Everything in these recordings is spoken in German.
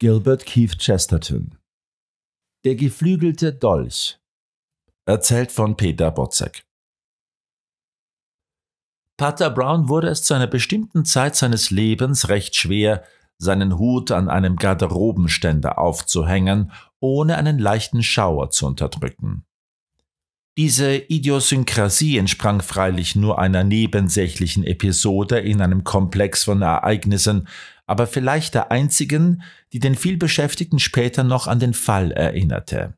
Gilbert Keith Chesterton. Der geflügelte Dolch. Erzählt von Peter Botzek. Pater Brown wurde es zu einer bestimmten Zeit seines Lebens recht schwer, seinen Hut an einem Garderobenständer aufzuhängen, ohne einen leichten Schauer zu unterdrücken. Diese Idiosynkrasie entsprang freilich nur einer nebensächlichen Episode in einem Komplex von Ereignissen, aber vielleicht der einzigen, die den vielbeschäftigten später noch an den Fall erinnerte.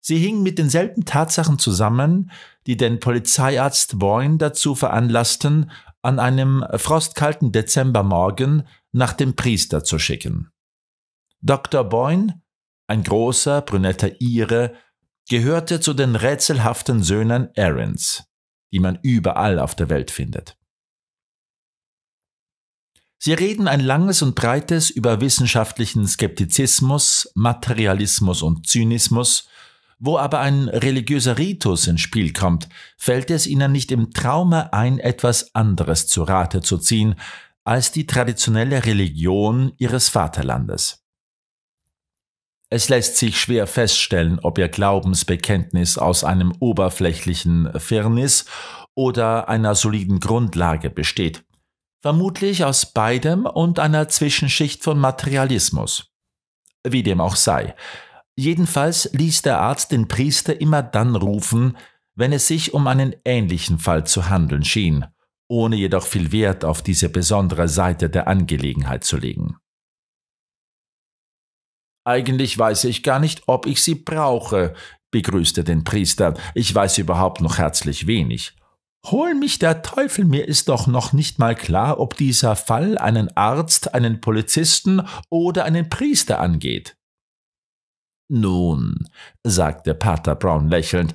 Sie hing mit denselben Tatsachen zusammen, die den Polizeiarzt Boyne dazu veranlassten, an einem frostkalten Dezembermorgen nach dem Priester zu schicken. Dr. Boyne, ein großer, brünetter Ire, gehörte zu den rätselhaften Söhnen Aarons, die man überall auf der Welt findet. Sie reden ein langes und breites über wissenschaftlichen Skeptizismus, Materialismus und Zynismus, wo aber ein religiöser Ritus ins Spiel kommt, fällt es ihnen nicht im Traume ein, etwas anderes zu Rate zu ziehen als die traditionelle Religion ihres Vaterlandes. Es lässt sich schwer feststellen, ob ihr Glaubensbekenntnis aus einem oberflächlichen Firnis oder einer soliden Grundlage besteht. Vermutlich aus beidem und einer Zwischenschicht von Materialismus. Wie dem auch sei. Jedenfalls ließ der Arzt den Priester immer dann rufen, wenn es sich um einen ähnlichen Fall zu handeln schien, ohne jedoch viel Wert auf diese besondere Seite der Angelegenheit zu legen. Eigentlich weiß ich gar nicht, ob ich sie brauche, begrüßte den Priester. Ich weiß überhaupt noch herzlich wenig. Hol mich der Teufel, mir ist doch noch nicht mal klar, ob dieser Fall einen Arzt, einen Polizisten oder einen Priester angeht. Nun, sagte Pater Brown lächelnd,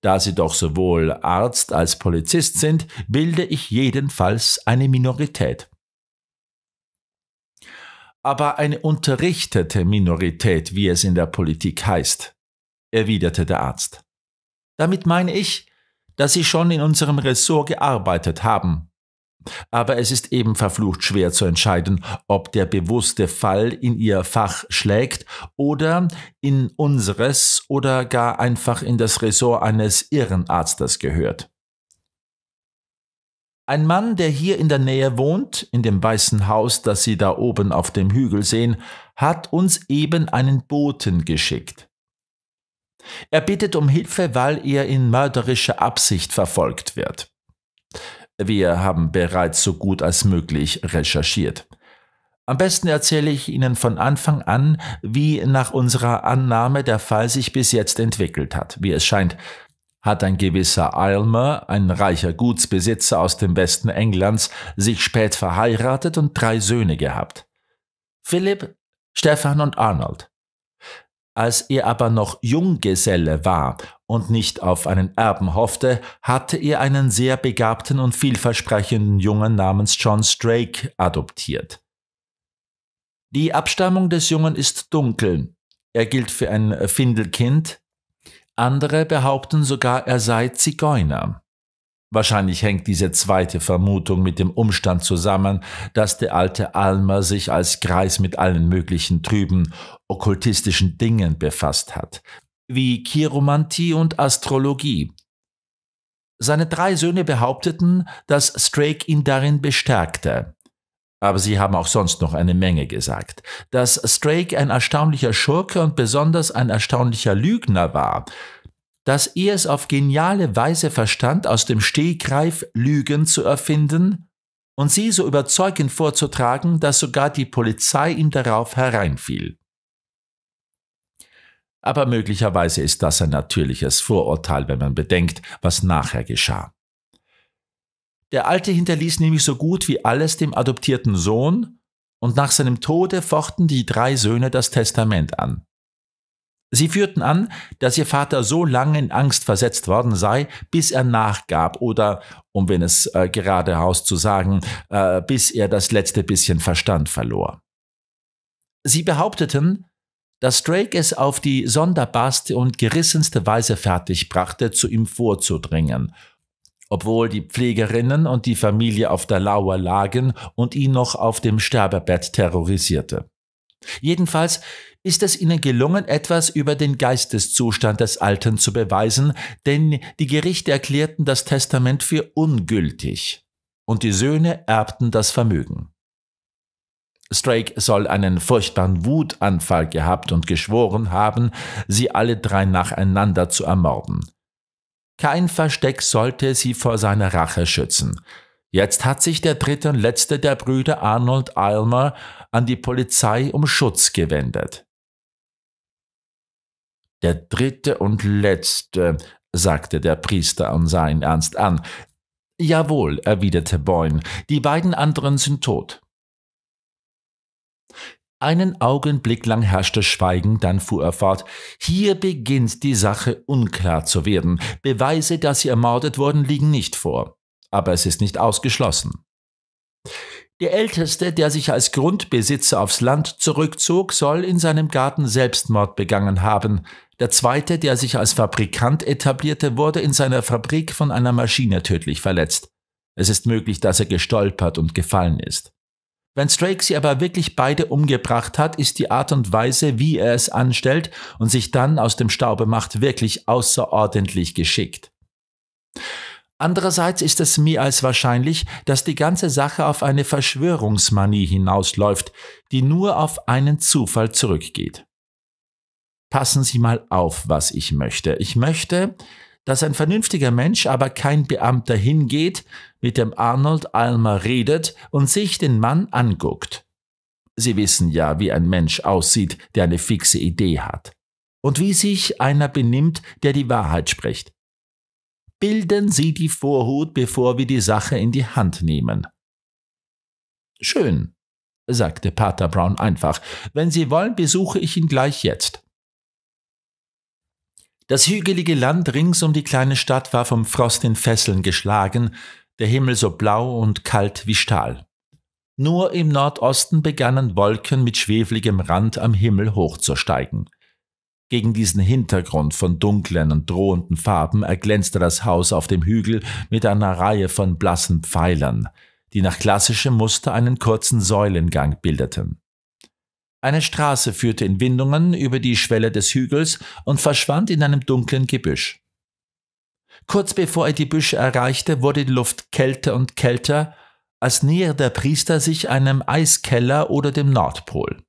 da Sie doch sowohl Arzt als Polizist sind, bilde ich jedenfalls eine Minorität aber eine unterrichtete Minorität, wie es in der Politik heißt, erwiderte der Arzt. Damit meine ich, dass Sie schon in unserem Ressort gearbeitet haben. Aber es ist eben verflucht schwer zu entscheiden, ob der bewusste Fall in Ihr Fach schlägt oder in unseres oder gar einfach in das Ressort eines Irrenarztes gehört. Ein Mann, der hier in der Nähe wohnt, in dem weißen Haus, das Sie da oben auf dem Hügel sehen, hat uns eben einen Boten geschickt. Er bittet um Hilfe, weil er in mörderischer Absicht verfolgt wird. Wir haben bereits so gut als möglich recherchiert. Am besten erzähle ich Ihnen von Anfang an, wie nach unserer Annahme der Fall sich bis jetzt entwickelt hat. Wie es scheint, hat ein gewisser Aylmer, ein reicher Gutsbesitzer aus dem Westen Englands, sich spät verheiratet und drei Söhne gehabt. Philipp, Stefan und Arnold. Als er aber noch Junggeselle war und nicht auf einen Erben hoffte, hatte er einen sehr begabten und vielversprechenden Jungen namens John Strake adoptiert. Die Abstammung des Jungen ist dunkel. Er gilt für ein Findelkind, andere behaupten sogar, er sei Zigeuner. Wahrscheinlich hängt diese zweite Vermutung mit dem Umstand zusammen, dass der alte Almer sich als Greis mit allen möglichen trüben, okkultistischen Dingen befasst hat, wie Chiromantie und Astrologie. Seine drei Söhne behaupteten, dass Strake ihn darin bestärkte. Aber sie haben auch sonst noch eine Menge gesagt. Dass Strake ein erstaunlicher Schurke und besonders ein erstaunlicher Lügner war, dass er es auf geniale Weise verstand, aus dem Stegreif Lügen zu erfinden und sie so überzeugend vorzutragen, dass sogar die Polizei ihm darauf hereinfiel. Aber möglicherweise ist das ein natürliches Vorurteil, wenn man bedenkt, was nachher geschah. Der Alte hinterließ nämlich so gut wie alles dem adoptierten Sohn, und nach seinem Tode fochten die drei Söhne das Testament an. Sie führten an, dass ihr Vater so lange in Angst versetzt worden sei, bis er nachgab oder, um wenn es äh, geradeaus zu sagen, äh, bis er das letzte bisschen Verstand verlor. Sie behaupteten, dass Drake es auf die sonderbarste und gerissenste Weise fertigbrachte, zu ihm vorzudringen obwohl die Pflegerinnen und die Familie auf der Lauer lagen und ihn noch auf dem Sterbebett terrorisierte. Jedenfalls ist es ihnen gelungen, etwas über den Geisteszustand des Alten zu beweisen, denn die Gerichte erklärten das Testament für ungültig und die Söhne erbten das Vermögen. Strake soll einen furchtbaren Wutanfall gehabt und geschworen haben, sie alle drei nacheinander zu ermorden. Kein Versteck sollte sie vor seiner Rache schützen. Jetzt hat sich der dritte und letzte der Brüder Arnold Aylmer an die Polizei um Schutz gewendet. Der dritte und letzte, sagte der Priester und sah ihn ernst an. Jawohl, erwiderte Boyne, die beiden anderen sind tot. Einen Augenblick lang herrschte Schweigen, dann fuhr er fort. Hier beginnt die Sache unklar zu werden. Beweise, dass sie ermordet wurden, liegen nicht vor. Aber es ist nicht ausgeschlossen. Der Älteste, der sich als Grundbesitzer aufs Land zurückzog, soll in seinem Garten Selbstmord begangen haben. Der zweite, der sich als Fabrikant etablierte, wurde in seiner Fabrik von einer Maschine tödlich verletzt. Es ist möglich, dass er gestolpert und gefallen ist. Wenn Strake sie aber wirklich beide umgebracht hat, ist die Art und Weise, wie er es anstellt und sich dann aus dem Staube macht, wirklich außerordentlich geschickt. Andererseits ist es mehr als wahrscheinlich, dass die ganze Sache auf eine Verschwörungsmanie hinausläuft, die nur auf einen Zufall zurückgeht. Passen Sie mal auf, was ich möchte. Ich möchte, dass ein vernünftiger Mensch, aber kein Beamter hingeht, mit dem Arnold Almer redet und sich den Mann anguckt. Sie wissen ja, wie ein Mensch aussieht, der eine fixe Idee hat. Und wie sich einer benimmt, der die Wahrheit spricht. Bilden Sie die Vorhut, bevor wir die Sache in die Hand nehmen. Schön, sagte Pater Brown einfach. Wenn Sie wollen, besuche ich ihn gleich jetzt. Das hügelige Land rings um die kleine Stadt war vom Frost in Fesseln geschlagen, der Himmel so blau und kalt wie Stahl. Nur im Nordosten begannen Wolken mit schwefligem Rand am Himmel hochzusteigen. Gegen diesen Hintergrund von dunklen und drohenden Farben erglänzte das Haus auf dem Hügel mit einer Reihe von blassen Pfeilern, die nach klassischem Muster einen kurzen Säulengang bildeten. Eine Straße führte in Windungen über die Schwelle des Hügels und verschwand in einem dunklen Gebüsch. Kurz bevor er die Büsche erreichte, wurde die Luft kälter und kälter, als näherte der Priester sich einem Eiskeller oder dem Nordpol.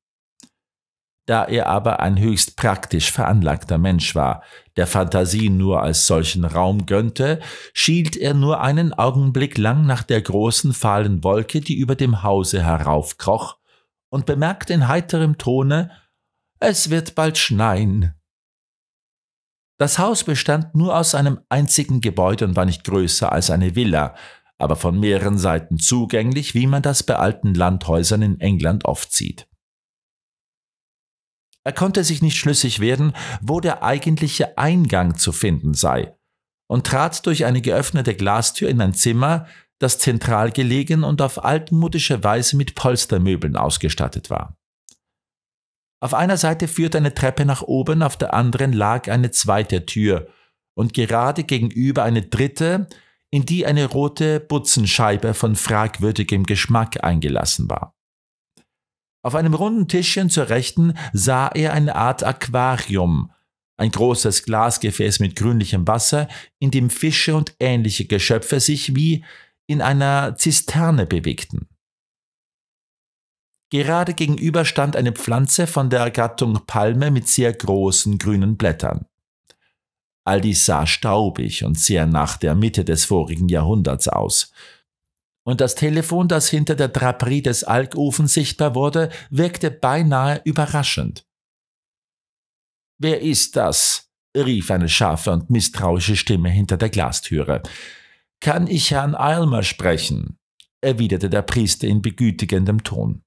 Da er aber ein höchst praktisch veranlagter Mensch war, der Fantasie nur als solchen Raum gönnte, schielt er nur einen Augenblick lang nach der großen fahlen Wolke, die über dem Hause heraufkroch, und bemerkt in heiterem Tone, es wird bald schneien. Das Haus bestand nur aus einem einzigen Gebäude und war nicht größer als eine Villa, aber von mehreren Seiten zugänglich, wie man das bei alten Landhäusern in England oft sieht. Er konnte sich nicht schlüssig werden, wo der eigentliche Eingang zu finden sei, und trat durch eine geöffnete Glastür in ein Zimmer, das zentral gelegen und auf altmodische Weise mit Polstermöbeln ausgestattet war. Auf einer Seite führte eine Treppe nach oben, auf der anderen lag eine zweite Tür und gerade gegenüber eine dritte, in die eine rote Butzenscheibe von fragwürdigem Geschmack eingelassen war. Auf einem runden Tischchen zur Rechten sah er eine Art Aquarium, ein großes Glasgefäß mit grünlichem Wasser, in dem Fische und ähnliche Geschöpfe sich wie in einer Zisterne bewegten. Gerade gegenüber stand eine Pflanze von der Gattung Palme mit sehr großen grünen Blättern. All dies sah staubig und sehr nach der Mitte des vorigen Jahrhunderts aus. Und das Telefon, das hinter der Draperie des Alkofens sichtbar wurde, wirkte beinahe überraschend. Wer ist das? rief eine scharfe und misstrauische Stimme hinter der Glastüre. Kann ich Herrn Eilmer sprechen? erwiderte der Priester in begütigendem Ton.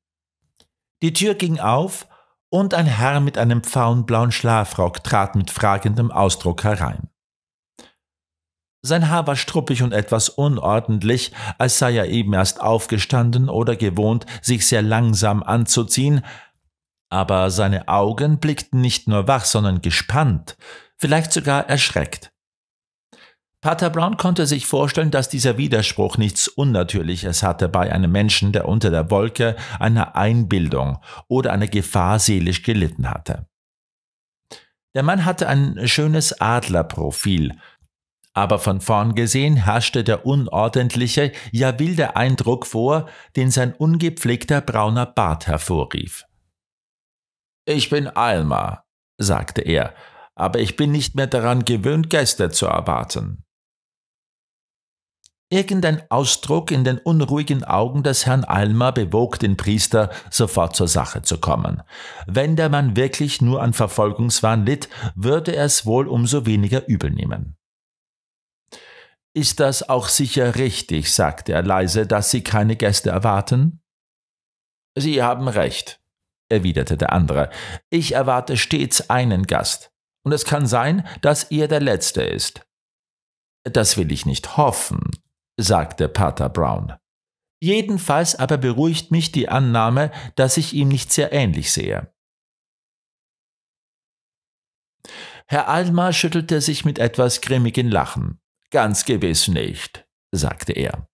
Die Tür ging auf, und ein Herr mit einem pfauenblauen Schlafrock trat mit fragendem Ausdruck herein. Sein Haar war struppig und etwas unordentlich, als sei er eben erst aufgestanden oder gewohnt, sich sehr langsam anzuziehen, aber seine Augen blickten nicht nur wach, sondern gespannt, vielleicht sogar erschreckt. Pater Brown konnte sich vorstellen, dass dieser Widerspruch nichts Unnatürliches hatte bei einem Menschen, der unter der Wolke einer Einbildung oder einer Gefahr seelisch gelitten hatte. Der Mann hatte ein schönes Adlerprofil, aber von vorn gesehen herrschte der unordentliche, ja wilde Eindruck vor, den sein ungepflegter brauner Bart hervorrief. Ich bin Alma, sagte er, aber ich bin nicht mehr daran gewöhnt, Gäste zu erwarten. Irgendein Ausdruck in den unruhigen Augen des Herrn Alma bewog den Priester, sofort zur Sache zu kommen. Wenn der Mann wirklich nur an Verfolgungswahn litt, würde er es wohl umso weniger übel nehmen. Ist das auch sicher richtig, sagte er leise, dass Sie keine Gäste erwarten? Sie haben recht, erwiderte der andere. Ich erwarte stets einen Gast, und es kann sein, dass er der letzte ist. Das will ich nicht hoffen, sagte Pater Brown. Jedenfalls aber beruhigt mich die Annahme, dass ich ihm nicht sehr ähnlich sehe. Herr Alma schüttelte sich mit etwas grimmigem Lachen. Ganz gewiss nicht, sagte er.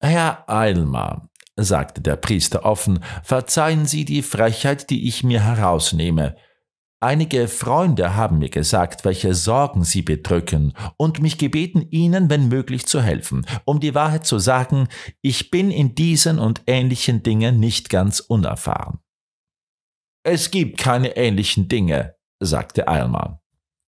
Herr Alma, sagte der Priester offen, verzeihen Sie die Frechheit, die ich mir herausnehme. Einige Freunde haben mir gesagt, welche Sorgen sie bedrücken und mich gebeten, ihnen, wenn möglich, zu helfen. Um die Wahrheit zu sagen, ich bin in diesen und ähnlichen Dingen nicht ganz unerfahren. Es gibt keine ähnlichen Dinge, sagte Eilmann.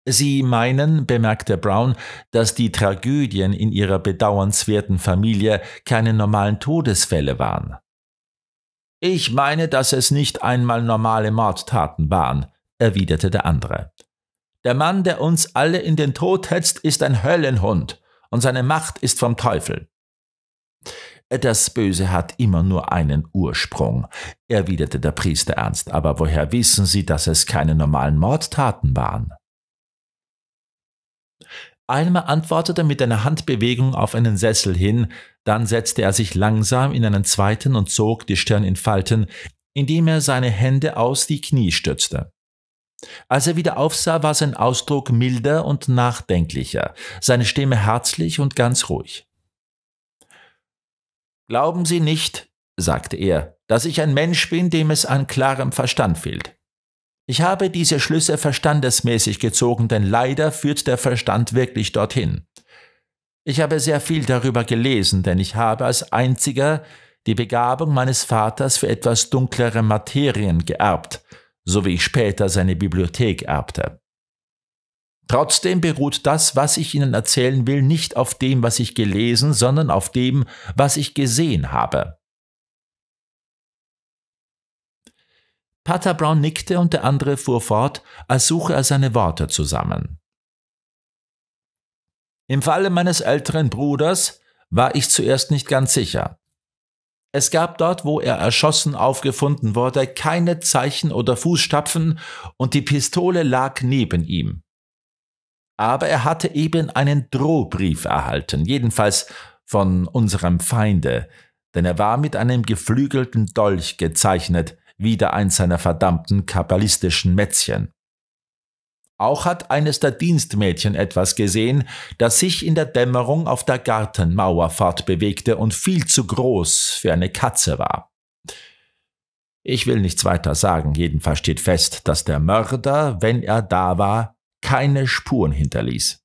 Sie meinen, bemerkte Brown, dass die Tragödien in ihrer bedauernswerten Familie keine normalen Todesfälle waren. Ich meine, dass es nicht einmal normale Mordtaten waren, erwiderte der andere. Der Mann, der uns alle in den Tod hetzt, ist ein Höllenhund, und seine Macht ist vom Teufel. Das Böse hat immer nur einen Ursprung, erwiderte der Priester ernst, aber woher wissen Sie, dass es keine normalen Mordtaten waren? Almer antwortete mit einer Handbewegung auf einen Sessel hin, dann setzte er sich langsam in einen zweiten und zog die Stirn in Falten, indem er seine Hände aus die Knie stützte. Als er wieder aufsah, war sein Ausdruck milder und nachdenklicher, seine Stimme herzlich und ganz ruhig. Glauben Sie nicht, sagte er, dass ich ein Mensch bin, dem es an klarem Verstand fehlt. Ich habe diese Schlüsse verstandesmäßig gezogen, denn leider führt der Verstand wirklich dorthin. Ich habe sehr viel darüber gelesen, denn ich habe als einziger die Begabung meines Vaters für etwas dunklere Materien geerbt, so wie ich später seine Bibliothek erbte. Trotzdem beruht das, was ich Ihnen erzählen will, nicht auf dem, was ich gelesen, sondern auf dem, was ich gesehen habe. Pater Brown nickte und der andere fuhr fort, als suche er seine Worte zusammen. Im Falle meines älteren Bruders war ich zuerst nicht ganz sicher. Es gab dort, wo er erschossen aufgefunden wurde, keine Zeichen oder Fußstapfen und die Pistole lag neben ihm. Aber er hatte eben einen Drohbrief erhalten, jedenfalls von unserem Feinde, denn er war mit einem geflügelten Dolch gezeichnet, wieder eins seiner verdammten kabbalistischen Mätzchen. Auch hat eines der Dienstmädchen etwas gesehen, das sich in der Dämmerung auf der Gartenmauer fortbewegte und viel zu groß für eine Katze war. Ich will nichts weiter sagen, jedenfalls steht fest, dass der Mörder, wenn er da war, keine Spuren hinterließ.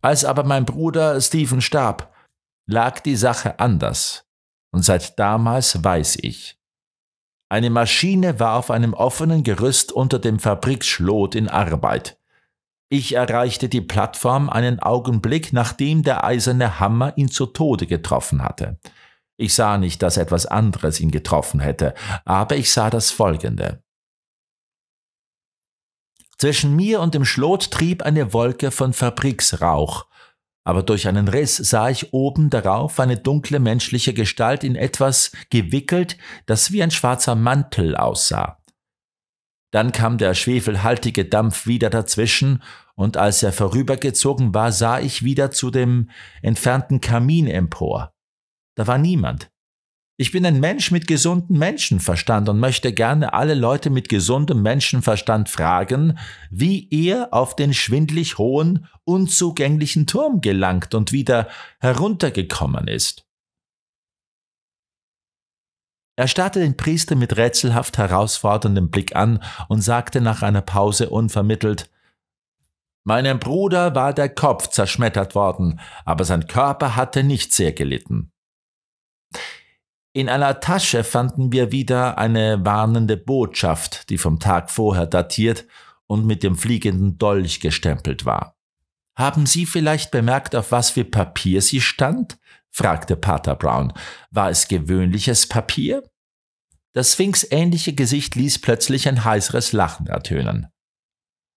Als aber mein Bruder Stephen starb, lag die Sache anders, und seit damals weiß ich, eine Maschine war auf einem offenen Gerüst unter dem Fabriksschlot in Arbeit. Ich erreichte die Plattform einen Augenblick, nachdem der eiserne Hammer ihn zu Tode getroffen hatte. Ich sah nicht, dass etwas anderes ihn getroffen hätte, aber ich sah das Folgende. Zwischen mir und dem Schlot trieb eine Wolke von Fabriksrauch, aber durch einen Riss sah ich oben darauf eine dunkle menschliche Gestalt in etwas gewickelt, das wie ein schwarzer Mantel aussah. Dann kam der schwefelhaltige Dampf wieder dazwischen, und als er vorübergezogen war, sah ich wieder zu dem entfernten Kamin empor. Da war niemand. Ich bin ein Mensch mit gesundem Menschenverstand und möchte gerne alle Leute mit gesundem Menschenverstand fragen, wie er auf den schwindlig hohen, unzugänglichen Turm gelangt und wieder heruntergekommen ist. Er starrte den Priester mit rätselhaft herausforderndem Blick an und sagte nach einer Pause unvermittelt Meinem Bruder war der Kopf zerschmettert worden, aber sein Körper hatte nicht sehr gelitten. In einer Tasche fanden wir wieder eine warnende Botschaft, die vom Tag vorher datiert und mit dem fliegenden Dolch gestempelt war. Haben Sie vielleicht bemerkt, auf was für Papier sie stand? fragte Pater Brown. War es gewöhnliches Papier? Das sphinxähnliche Gesicht ließ plötzlich ein heiseres Lachen ertönen.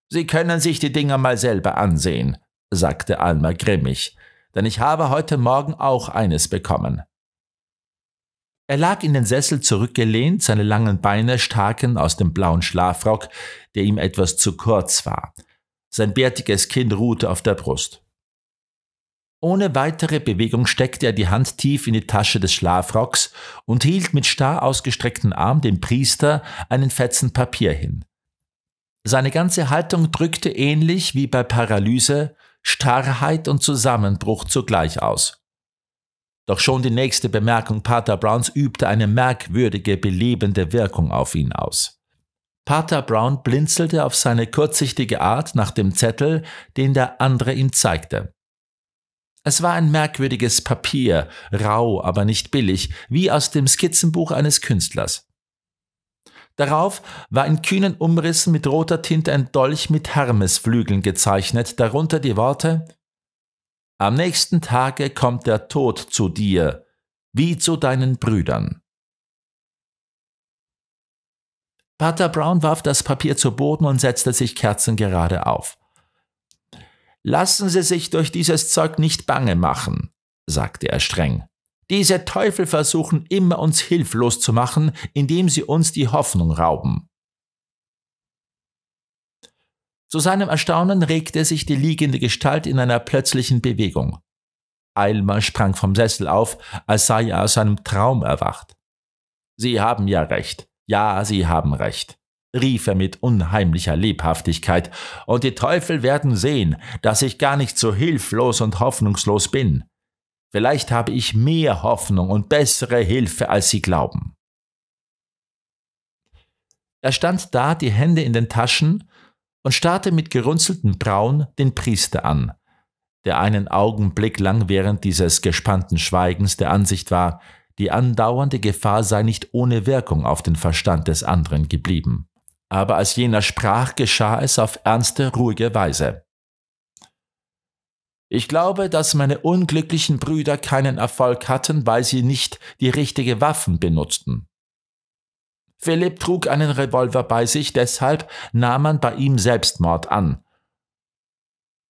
Sie können sich die Dinger mal selber ansehen, sagte Alma grimmig, denn ich habe heute Morgen auch eines bekommen. Er lag in den Sessel zurückgelehnt, seine langen Beine staken aus dem blauen Schlafrock, der ihm etwas zu kurz war. Sein bärtiges Kinn ruhte auf der Brust. Ohne weitere Bewegung steckte er die Hand tief in die Tasche des Schlafrocks und hielt mit starr ausgestrecktem Arm dem Priester einen Fetzen Papier hin. Seine ganze Haltung drückte ähnlich wie bei Paralyse Starrheit und Zusammenbruch zugleich aus. Doch schon die nächste Bemerkung Pater Browns übte eine merkwürdige, belebende Wirkung auf ihn aus. Pater Brown blinzelte auf seine kurzsichtige Art nach dem Zettel, den der andere ihm zeigte. Es war ein merkwürdiges Papier, rau, aber nicht billig, wie aus dem Skizzenbuch eines Künstlers. Darauf war in kühnen Umrissen mit roter Tinte ein Dolch mit Hermesflügeln gezeichnet, darunter die Worte am nächsten Tage kommt der Tod zu dir, wie zu deinen Brüdern. Pater Brown warf das Papier zu Boden und setzte sich kerzengerade auf. Lassen Sie sich durch dieses Zeug nicht bange machen, sagte er streng. Diese Teufel versuchen immer uns hilflos zu machen, indem sie uns die Hoffnung rauben. Zu seinem Erstaunen regte sich die liegende Gestalt in einer plötzlichen Bewegung. Eilmer sprang vom Sessel auf, als sei er aus einem Traum erwacht. Sie haben ja recht. Ja, Sie haben recht, rief er mit unheimlicher Lebhaftigkeit, und die Teufel werden sehen, dass ich gar nicht so hilflos und hoffnungslos bin. Vielleicht habe ich mehr Hoffnung und bessere Hilfe, als Sie glauben. Er stand da, die Hände in den Taschen, und starrte mit gerunzelten Brauen den Priester an, der einen Augenblick lang während dieses gespannten Schweigens der Ansicht war, die andauernde Gefahr sei nicht ohne Wirkung auf den Verstand des anderen geblieben. Aber als jener sprach, geschah es auf ernste, ruhige Weise. Ich glaube, dass meine unglücklichen Brüder keinen Erfolg hatten, weil sie nicht die richtige Waffen benutzten. Philipp trug einen Revolver bei sich, deshalb nahm man bei ihm Selbstmord an.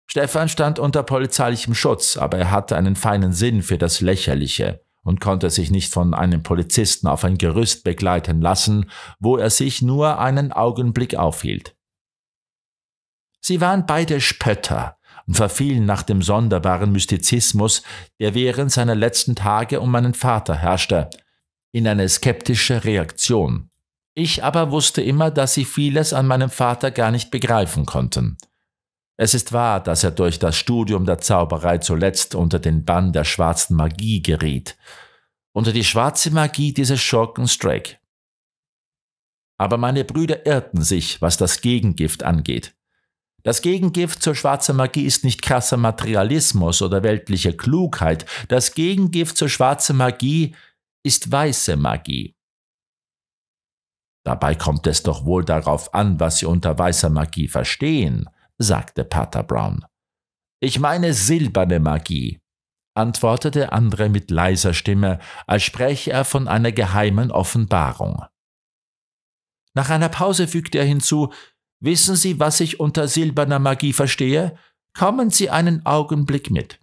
Stefan stand unter polizeilichem Schutz, aber er hatte einen feinen Sinn für das Lächerliche und konnte sich nicht von einem Polizisten auf ein Gerüst begleiten lassen, wo er sich nur einen Augenblick aufhielt. Sie waren beide Spötter und verfielen nach dem sonderbaren Mystizismus, der während seiner letzten Tage um meinen Vater herrschte, in eine skeptische Reaktion. Ich aber wusste immer, dass sie vieles an meinem Vater gar nicht begreifen konnten. Es ist wahr, dass er durch das Studium der Zauberei zuletzt unter den Bann der schwarzen Magie geriet, unter die schwarze Magie dieses Schurken Strake. Aber meine Brüder irrten sich, was das Gegengift angeht. Das Gegengift zur schwarzen Magie ist nicht krasser Materialismus oder weltliche Klugheit. Das Gegengift zur schwarzen Magie ist weiße Magie. Dabei kommt es doch wohl darauf an, was Sie unter weißer Magie verstehen, sagte Pater Brown. Ich meine silberne Magie, antwortete andere mit leiser Stimme, als spräche er von einer geheimen Offenbarung. Nach einer Pause fügte er hinzu Wissen Sie, was ich unter silberner Magie verstehe? Kommen Sie einen Augenblick mit.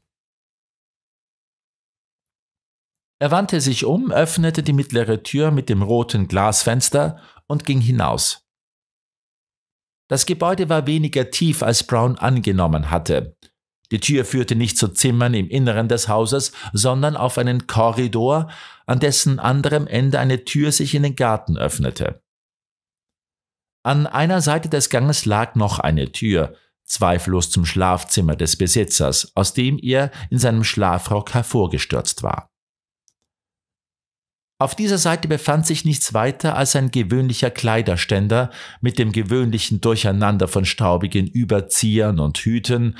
Er wandte sich um, öffnete die mittlere Tür mit dem roten Glasfenster und ging hinaus. Das Gebäude war weniger tief, als Brown angenommen hatte. Die Tür führte nicht zu Zimmern im Inneren des Hauses, sondern auf einen Korridor, an dessen anderem Ende eine Tür sich in den Garten öffnete. An einer Seite des Ganges lag noch eine Tür, zweifellos zum Schlafzimmer des Besitzers, aus dem er in seinem Schlafrock hervorgestürzt war. Auf dieser Seite befand sich nichts weiter als ein gewöhnlicher Kleiderständer mit dem gewöhnlichen Durcheinander von staubigen Überziehern und Hüten,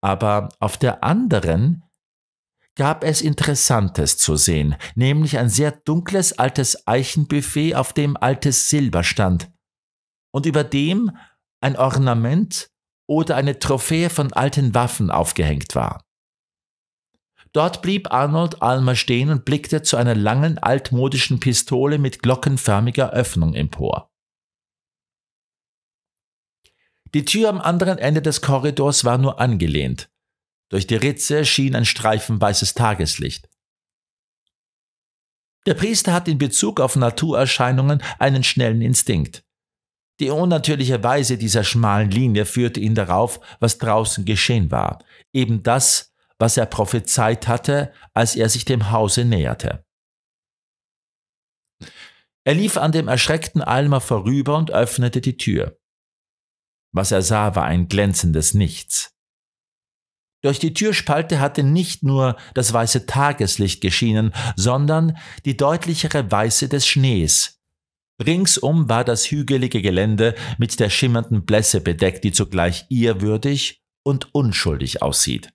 aber auf der anderen gab es Interessantes zu sehen, nämlich ein sehr dunkles altes Eichenbuffet, auf dem altes Silber stand, und über dem ein Ornament oder eine Trophäe von alten Waffen aufgehängt war. Dort blieb Arnold Almer stehen und blickte zu einer langen altmodischen Pistole mit glockenförmiger Öffnung empor. Die Tür am anderen Ende des Korridors war nur angelehnt. Durch die Ritze schien ein Streifen weißes Tageslicht. Der Priester hat in Bezug auf Naturerscheinungen einen schnellen Instinkt. Die unnatürliche Weise dieser schmalen Linie führte ihn darauf, was draußen geschehen war, eben das, was er prophezeit hatte, als er sich dem Hause näherte. Er lief an dem erschreckten Almer vorüber und öffnete die Tür. Was er sah, war ein glänzendes Nichts. Durch die Türspalte hatte nicht nur das weiße Tageslicht geschienen, sondern die deutlichere Weiße des Schnees. Ringsum war das hügelige Gelände mit der schimmernden Blässe bedeckt, die zugleich ehrwürdig und unschuldig aussieht.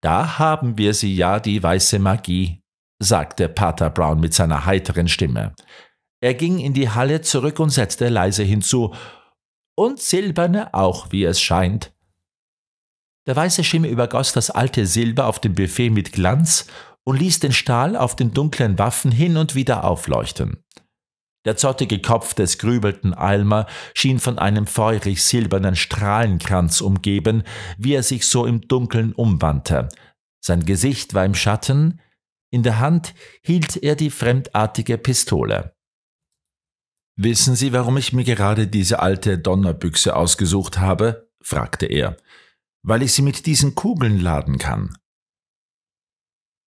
Da haben wir sie ja, die weiße Magie, sagte Pater Brown mit seiner heiteren Stimme. Er ging in die Halle zurück und setzte leise hinzu, und silberne auch, wie es scheint. Der weiße Schimmer übergoss das alte Silber auf dem Buffet mit Glanz und ließ den Stahl auf den dunklen Waffen hin und wieder aufleuchten. Der zottige Kopf des grübelten Almer schien von einem feurig silbernen Strahlenkranz umgeben, wie er sich so im Dunkeln umwandte. Sein Gesicht war im Schatten, in der Hand hielt er die fremdartige Pistole. Wissen Sie, warum ich mir gerade diese alte Donnerbüchse ausgesucht habe? fragte er. Weil ich sie mit diesen Kugeln laden kann.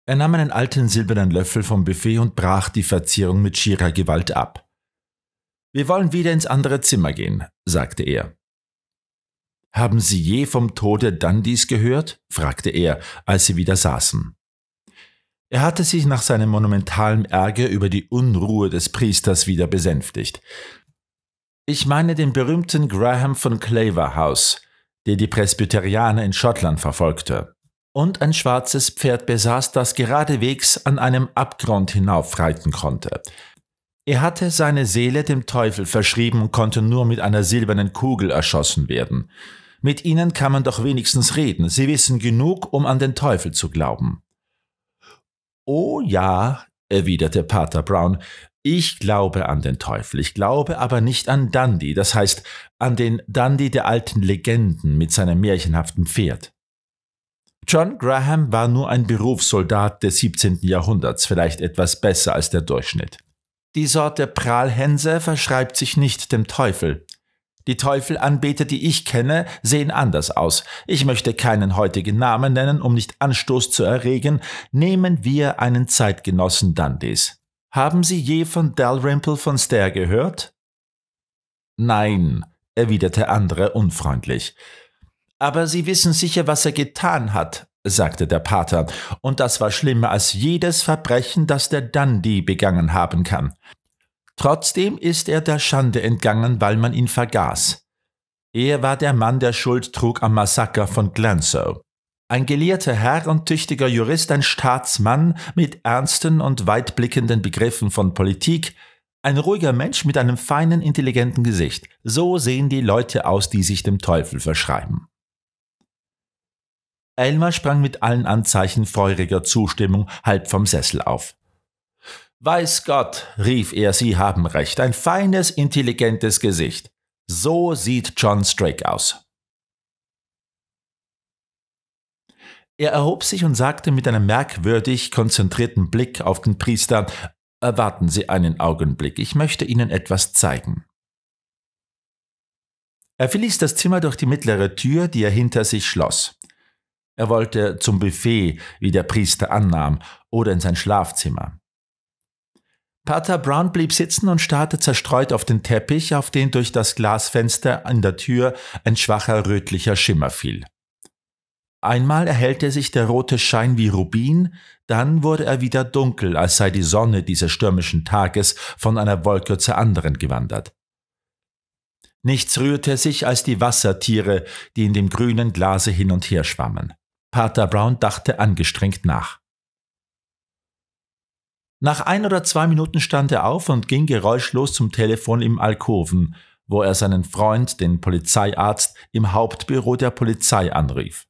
Er nahm einen alten silbernen Löffel vom Buffet und brach die Verzierung mit schierer Gewalt ab. Wir wollen wieder ins andere Zimmer gehen, sagte er. Haben Sie je vom Tode Dandys gehört? fragte er, als sie wieder saßen. Er hatte sich nach seinem monumentalen Ärger über die Unruhe des Priesters wieder besänftigt. Ich meine den berühmten Graham von Claverhouse, der die Presbyterianer in Schottland verfolgte und ein schwarzes Pferd besaß, das geradewegs an einem Abgrund hinaufreiten konnte. Er hatte seine Seele dem Teufel verschrieben und konnte nur mit einer silbernen Kugel erschossen werden. Mit ihnen kann man doch wenigstens reden, sie wissen genug, um an den Teufel zu glauben. Oh ja, erwiderte Pater Brown, ich glaube an den Teufel, ich glaube aber nicht an Dundee, das heißt an den Dundee der alten Legenden mit seinem märchenhaften Pferd. John Graham war nur ein Berufssoldat des 17. Jahrhunderts, vielleicht etwas besser als der Durchschnitt. Die Sorte Prahlhänse verschreibt sich nicht dem Teufel. Die Teufelanbeter, die ich kenne, sehen anders aus. Ich möchte keinen heutigen Namen nennen, um nicht Anstoß zu erregen. Nehmen wir einen Zeitgenossen Dandys. Haben Sie je von Dalrymple von Stair gehört? Nein, erwiderte andere unfreundlich. Aber Sie wissen sicher, was er getan hat, sagte der Pater, und das war schlimmer als jedes Verbrechen, das der Dundee begangen haben kann. Trotzdem ist er der Schande entgangen, weil man ihn vergaß. Er war der Mann, der Schuld trug am Massaker von Glansow. Ein gelehrter Herr und tüchtiger Jurist, ein Staatsmann mit ernsten und weitblickenden Begriffen von Politik, ein ruhiger Mensch mit einem feinen, intelligenten Gesicht. So sehen die Leute aus, die sich dem Teufel verschreiben. Elmar sprang mit allen Anzeichen feuriger Zustimmung halb vom Sessel auf. Weiß Gott, rief er, Sie haben recht, ein feines, intelligentes Gesicht. So sieht John Strake aus. Er erhob sich und sagte mit einem merkwürdig konzentrierten Blick auf den Priester, Erwarten Sie einen Augenblick, ich möchte Ihnen etwas zeigen. Er verließ das Zimmer durch die mittlere Tür, die er hinter sich schloss. Er wollte zum Buffet, wie der Priester annahm, oder in sein Schlafzimmer. Pater Brown blieb sitzen und starrte zerstreut auf den Teppich, auf den durch das Glasfenster an der Tür ein schwacher rötlicher Schimmer fiel. Einmal erhellte sich der rote Schein wie Rubin, dann wurde er wieder dunkel, als sei die Sonne dieses stürmischen Tages von einer Wolke zur anderen gewandert. Nichts rührte sich als die Wassertiere, die in dem grünen Glase hin und her schwammen. Pater Brown dachte angestrengt nach. Nach ein oder zwei Minuten stand er auf und ging geräuschlos zum Telefon im Alkoven, wo er seinen Freund, den Polizeiarzt, im Hauptbüro der Polizei anrief.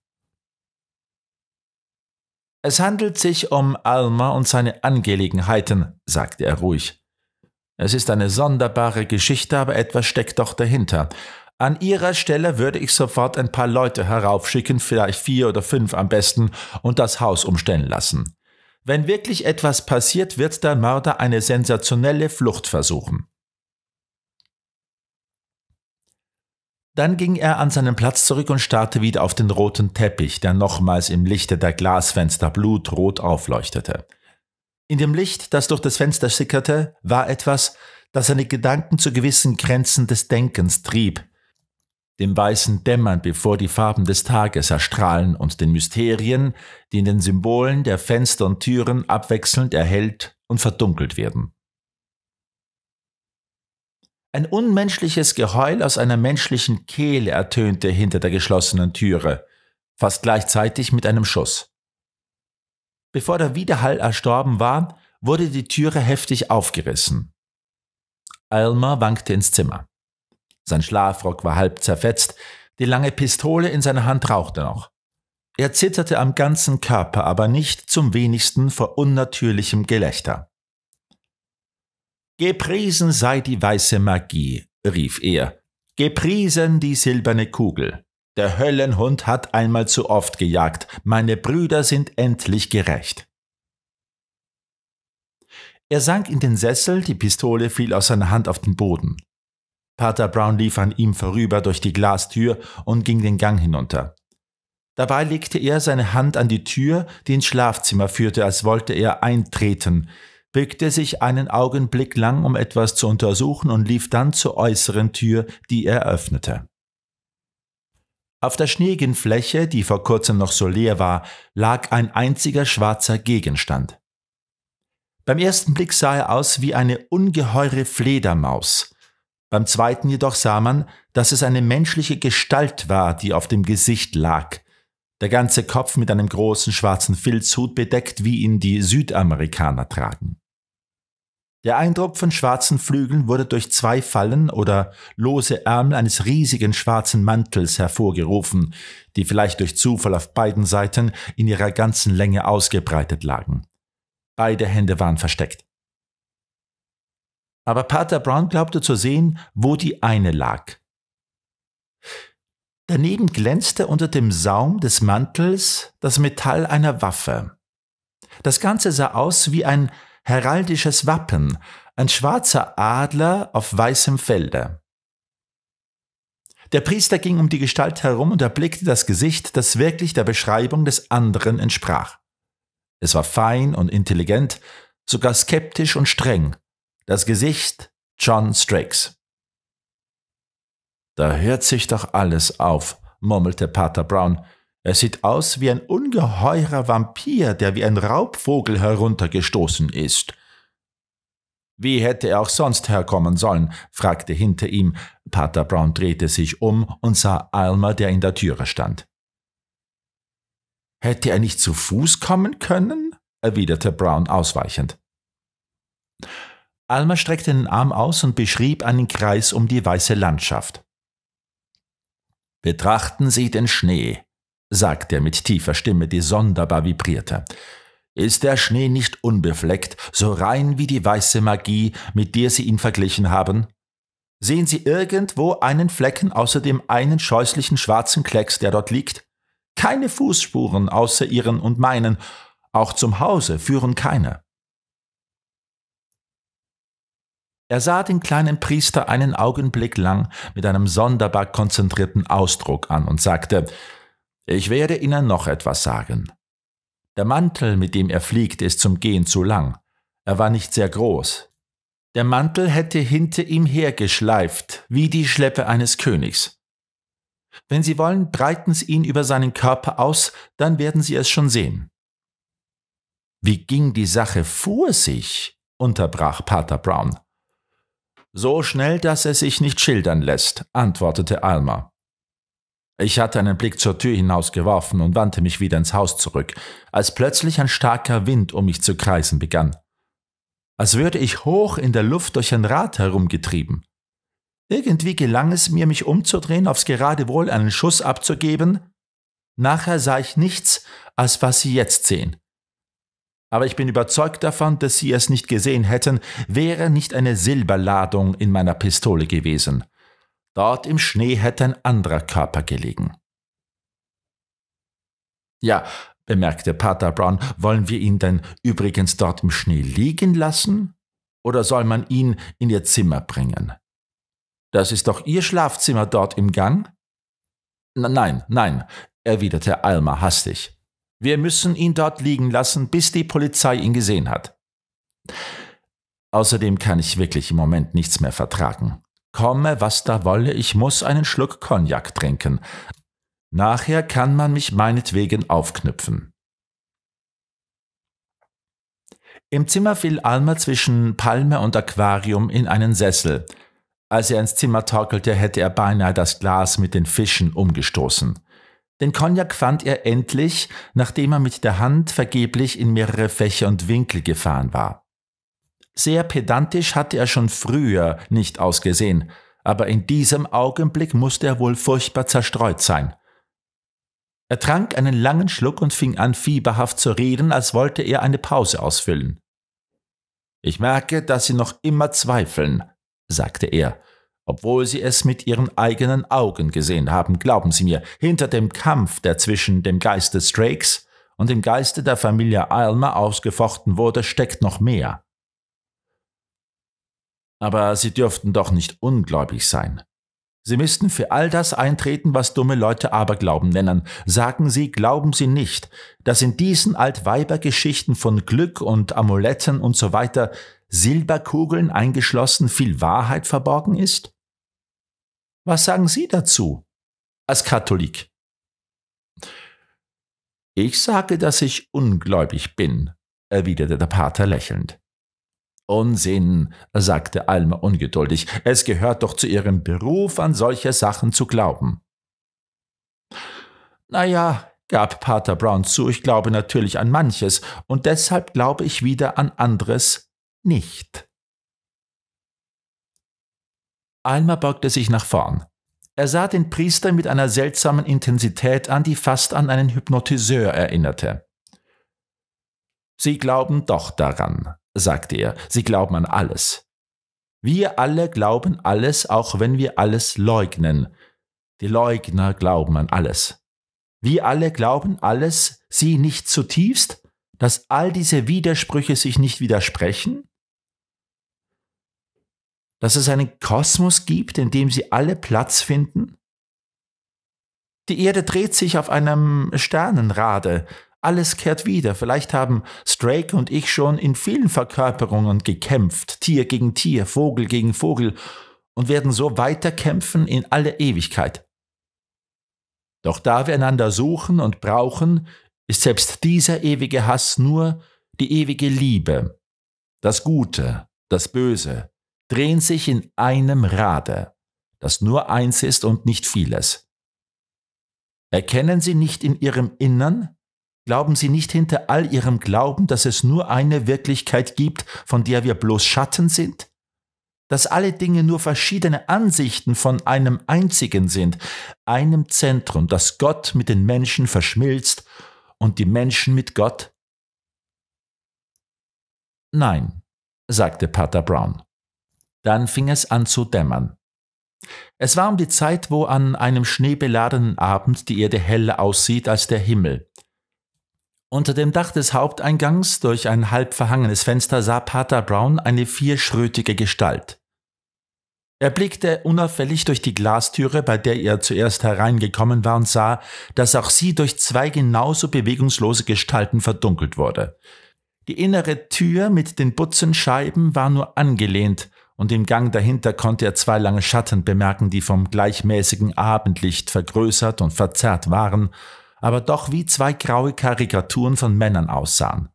Es handelt sich um Alma und seine Angelegenheiten, sagte er ruhig. Es ist eine sonderbare Geschichte, aber etwas steckt doch dahinter. An Ihrer Stelle würde ich sofort ein paar Leute heraufschicken, vielleicht vier oder fünf am besten, und das Haus umstellen lassen. Wenn wirklich etwas passiert, wird der Mörder eine sensationelle Flucht versuchen. Dann ging er an seinen Platz zurück und starrte wieder auf den roten Teppich, der nochmals im Lichte der Glasfenster blutrot aufleuchtete. In dem Licht, das durch das Fenster sickerte, war etwas, das seine Gedanken zu gewissen Grenzen des Denkens trieb, dem weißen Dämmern, bevor die Farben des Tages erstrahlen und den Mysterien, die in den Symbolen der Fenster und Türen abwechselnd erhellt und verdunkelt werden. Ein unmenschliches Geheul aus einer menschlichen Kehle ertönte hinter der geschlossenen Türe, fast gleichzeitig mit einem Schuss. Bevor der Widerhall erstorben war, wurde die Türe heftig aufgerissen. Alma wankte ins Zimmer. Sein Schlafrock war halb zerfetzt, die lange Pistole in seiner Hand rauchte noch. Er zitterte am ganzen Körper, aber nicht zum wenigsten vor unnatürlichem Gelächter. Gepriesen sei die weiße Magie, rief er. Gepriesen die silberne Kugel. Der Höllenhund hat einmal zu oft gejagt, meine Brüder sind endlich gerecht. Er sank in den Sessel, die Pistole fiel aus seiner Hand auf den Boden. Pater Brown lief an ihm vorüber durch die Glastür und ging den Gang hinunter. Dabei legte er seine Hand an die Tür, die ins Schlafzimmer führte, als wollte er eintreten, bückte sich einen Augenblick lang, um etwas zu untersuchen, und lief dann zur äußeren Tür, die er öffnete. Auf der schneeigen Fläche, die vor kurzem noch so leer war, lag ein einziger schwarzer Gegenstand. Beim ersten Blick sah er aus wie eine ungeheure Fledermaus, beim zweiten jedoch sah man, dass es eine menschliche Gestalt war, die auf dem Gesicht lag, der ganze Kopf mit einem großen schwarzen Filzhut bedeckt, wie ihn die Südamerikaner tragen. Der Eindruck von schwarzen Flügeln wurde durch zwei Fallen oder lose Ärmel eines riesigen schwarzen Mantels hervorgerufen, die vielleicht durch Zufall auf beiden Seiten in ihrer ganzen Länge ausgebreitet lagen. Beide Hände waren versteckt aber Pater Brown glaubte zu sehen, wo die eine lag. Daneben glänzte unter dem Saum des Mantels das Metall einer Waffe. Das Ganze sah aus wie ein heraldisches Wappen, ein schwarzer Adler auf weißem Felde. Der Priester ging um die Gestalt herum und erblickte das Gesicht, das wirklich der Beschreibung des anderen entsprach. Es war fein und intelligent, sogar skeptisch und streng, das Gesicht John Strakes. Da hört sich doch alles auf, murmelte Pater Brown. Er sieht aus wie ein ungeheurer Vampir, der wie ein Raubvogel heruntergestoßen ist. Wie hätte er auch sonst herkommen sollen? fragte hinter ihm. Pater Brown drehte sich um und sah Alma, der in der Türe stand. Hätte er nicht zu Fuß kommen können? erwiderte Brown ausweichend. Alma streckte den Arm aus und beschrieb einen Kreis um die weiße Landschaft. Betrachten Sie den Schnee, sagte er mit tiefer Stimme, die sonderbar vibrierte. Ist der Schnee nicht unbefleckt, so rein wie die weiße Magie, mit der Sie ihn verglichen haben? Sehen Sie irgendwo einen Flecken außer dem einen scheußlichen schwarzen Klecks, der dort liegt? Keine Fußspuren außer Ihren und meinen, auch zum Hause führen keine. Er sah den kleinen Priester einen Augenblick lang mit einem sonderbar konzentrierten Ausdruck an und sagte, ich werde Ihnen noch etwas sagen. Der Mantel, mit dem er fliegt, ist zum Gehen zu lang. Er war nicht sehr groß. Der Mantel hätte hinter ihm hergeschleift, wie die Schleppe eines Königs. Wenn Sie wollen, breiten Sie ihn über seinen Körper aus, dann werden Sie es schon sehen. Wie ging die Sache vor sich? unterbrach Pater Brown. So schnell, dass es sich nicht schildern lässt, antwortete Alma. Ich hatte einen Blick zur Tür hinaus geworfen und wandte mich wieder ins Haus zurück, als plötzlich ein starker Wind um mich zu kreisen begann. Als würde ich hoch in der Luft durch ein Rad herumgetrieben. Irgendwie gelang es mir, mich umzudrehen, aufs Geradewohl einen Schuss abzugeben. Nachher sah ich nichts, als was Sie jetzt sehen. Aber ich bin überzeugt davon, dass Sie es nicht gesehen hätten, wäre nicht eine Silberladung in meiner Pistole gewesen. Dort im Schnee hätte ein anderer Körper gelegen. Ja, bemerkte Pater Brown, wollen wir ihn denn übrigens dort im Schnee liegen lassen? Oder soll man ihn in Ihr Zimmer bringen? Das ist doch Ihr Schlafzimmer dort im Gang? Nein, nein, erwiderte Alma hastig. Wir müssen ihn dort liegen lassen, bis die Polizei ihn gesehen hat. Außerdem kann ich wirklich im Moment nichts mehr vertragen. Komme, was da wolle, ich muss einen Schluck Cognac trinken. Nachher kann man mich meinetwegen aufknüpfen. Im Zimmer fiel Alma zwischen Palme und Aquarium in einen Sessel. Als er ins Zimmer torkelte, hätte er beinahe das Glas mit den Fischen umgestoßen. Den Cognac fand er endlich, nachdem er mit der Hand vergeblich in mehrere Fächer und Winkel gefahren war. Sehr pedantisch hatte er schon früher nicht ausgesehen, aber in diesem Augenblick musste er wohl furchtbar zerstreut sein. Er trank einen langen Schluck und fing an, fieberhaft zu reden, als wollte er eine Pause ausfüllen. Ich merke, dass Sie noch immer zweifeln, sagte er, obwohl sie es mit ihren eigenen Augen gesehen haben, glauben Sie mir, hinter dem Kampf, der zwischen dem Geiste Strakes und dem Geiste der Familie Alma ausgefochten wurde, steckt noch mehr. Aber Sie dürften doch nicht ungläubig sein. Sie müssten für all das eintreten, was dumme Leute Aberglauben nennen. Sagen Sie, glauben Sie nicht, dass in diesen Altweibergeschichten von Glück und Amuletten und so weiter Silberkugeln eingeschlossen viel Wahrheit verborgen ist? Was sagen Sie dazu als Katholik? Ich sage, dass ich ungläubig bin, erwiderte der Pater lächelnd. Unsinn, sagte Alma ungeduldig, es gehört doch zu Ihrem Beruf, an solche Sachen zu glauben. Na ja, gab Pater Brown zu, ich glaube natürlich an manches, und deshalb glaube ich wieder an anderes nicht. Alma beugte sich nach vorn. Er sah den Priester mit einer seltsamen Intensität an, die fast an einen Hypnotiseur erinnerte. Sie glauben doch daran, sagte er, Sie glauben an alles. Wir alle glauben alles, auch wenn wir alles leugnen. Die Leugner glauben an alles. Wir alle glauben alles, Sie nicht zutiefst, dass all diese Widersprüche sich nicht widersprechen? Dass es einen Kosmos gibt, in dem sie alle Platz finden? Die Erde dreht sich auf einem Sternenrade, alles kehrt wieder. Vielleicht haben Strake und ich schon in vielen Verkörperungen gekämpft, Tier gegen Tier, Vogel gegen Vogel, und werden so weiterkämpfen in alle Ewigkeit. Doch da wir einander suchen und brauchen, ist selbst dieser ewige Hass nur die ewige Liebe, das Gute, das Böse, drehen sich in einem Rade, das nur eins ist und nicht vieles. Erkennen Sie nicht in Ihrem Innern, glauben Sie nicht hinter all Ihrem Glauben, dass es nur eine Wirklichkeit gibt, von der wir bloß Schatten sind? Dass alle Dinge nur verschiedene Ansichten von einem einzigen sind, einem Zentrum, das Gott mit den Menschen verschmilzt und die Menschen mit Gott? Nein, sagte Pater Brown. Dann fing es an zu dämmern. Es war um die Zeit, wo an einem schneebeladenen Abend die Erde heller aussieht als der Himmel. Unter dem Dach des Haupteingangs durch ein halb verhangenes Fenster sah Pater Brown eine vierschrötige Gestalt. Er blickte unauffällig durch die Glastüre, bei der er zuerst hereingekommen war, und sah, dass auch sie durch zwei genauso bewegungslose Gestalten verdunkelt wurde. Die innere Tür mit den Butzenscheiben war nur angelehnt, und im Gang dahinter konnte er zwei lange Schatten bemerken, die vom gleichmäßigen Abendlicht vergrößert und verzerrt waren, aber doch wie zwei graue Karikaturen von Männern aussahen.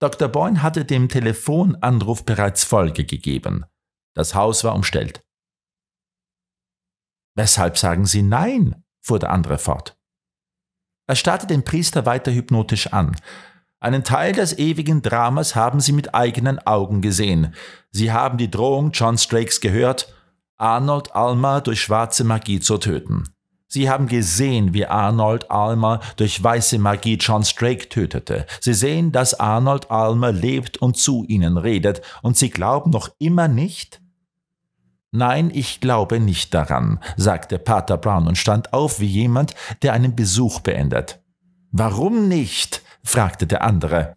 Dr. Boyne hatte dem Telefonanruf bereits Folge gegeben. Das Haus war umstellt. Weshalb sagen Sie Nein? fuhr der andere fort. Er starrte den Priester weiter hypnotisch an. Einen Teil des ewigen Dramas haben Sie mit eigenen Augen gesehen. Sie haben die Drohung John Strakes gehört, Arnold Alma durch schwarze Magie zu töten. Sie haben gesehen, wie Arnold Alma durch weiße Magie John Strake tötete. Sie sehen, dass Arnold Alma lebt und zu Ihnen redet, und Sie glauben noch immer nicht? Nein, ich glaube nicht daran, sagte Pater Brown und stand auf wie jemand, der einen Besuch beendet. Warum nicht? Fragte der andere.